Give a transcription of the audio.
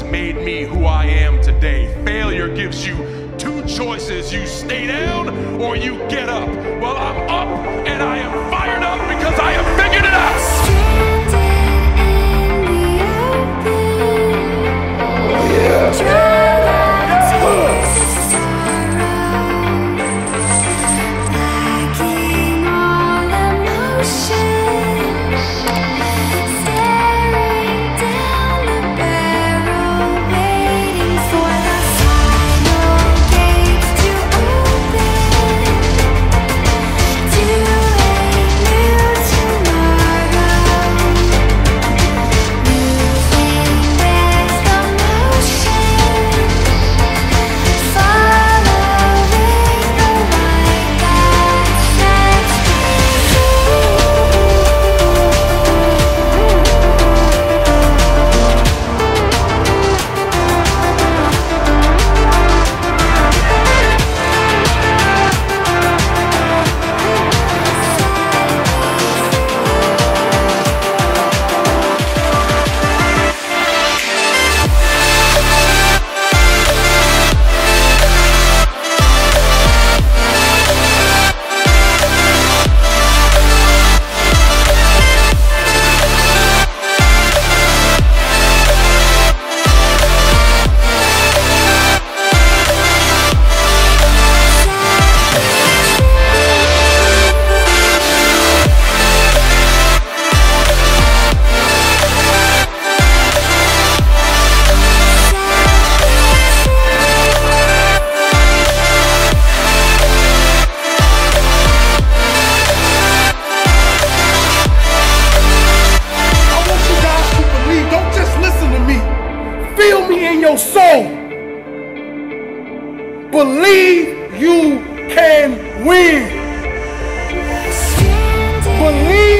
has made me who I am today. Failure gives you two choices you stay down or you get up. Well, Believe you can win. Believe.